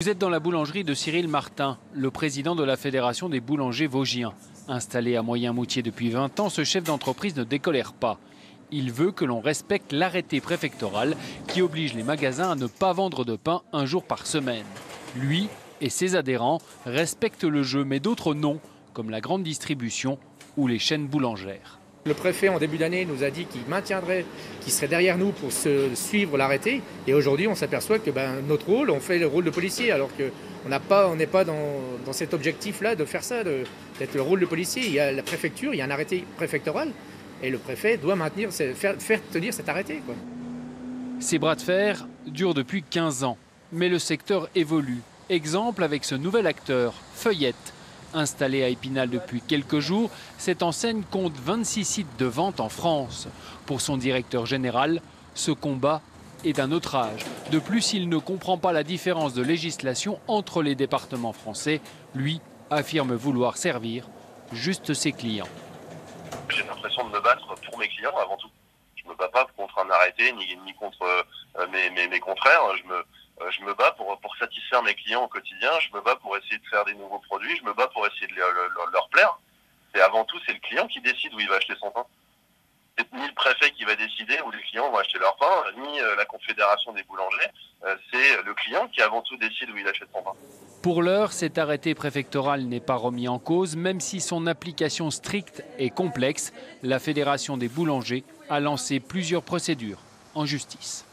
Vous êtes dans la boulangerie de Cyril Martin, le président de la Fédération des boulangers vosgiens. Installé à Moyen-Moutier depuis 20 ans, ce chef d'entreprise ne décolère pas. Il veut que l'on respecte l'arrêté préfectoral qui oblige les magasins à ne pas vendre de pain un jour par semaine. Lui et ses adhérents respectent le jeu, mais d'autres non, comme la grande distribution ou les chaînes boulangères. Le préfet, en début d'année, nous a dit qu'il maintiendrait, qu'il serait derrière nous pour suivre l'arrêté. Et aujourd'hui, on s'aperçoit que ben, notre rôle, on fait le rôle de policier, alors qu'on n'est pas, dans, cet objectif-là de faire ça, d'être le rôle de policier. Il y a la préfecture, il y a un arrêté préfectoral, et le préfet doit maintenir, faire, tenir cet arrêté. Ces bras de fer durent depuis 15 ans, mais le secteur évolue. Exemple avec ce nouvel acteur, Feuillette Installée à Épinal depuis quelques jours, cette enseigne compte 26 sites de vente en France. Pour son directeur général, ce combat est d'un autre âge. De plus, il ne comprend pas la différence de législation entre les départements français. Lui affirme vouloir servir juste ses clients. J'ai l'impression de me battre pour mes clients avant tout. Je ne me bats pas contre un arrêté ni, contre euh, mes, mes, je me bats pour, satisfaire mes clients au quotidien, je me bats pour essayer de faire des nouveaux produits, je me bats pour essayer de leur, plaire. Et avant tout, c'est le client qui décide où il va acheter son pain. C'est ni le préfet qui va décider où les clients vont acheter leur pain, ni euh, la Confédération des boulangers. Euh, c'est le client qui avant tout décide où il achète son pain. Pour l'heure, cet arrêté préfectoral n'est pas remis en cause, même si son application stricte est complexe. La Fédération des boulangers a lancé plusieurs procédures en justice.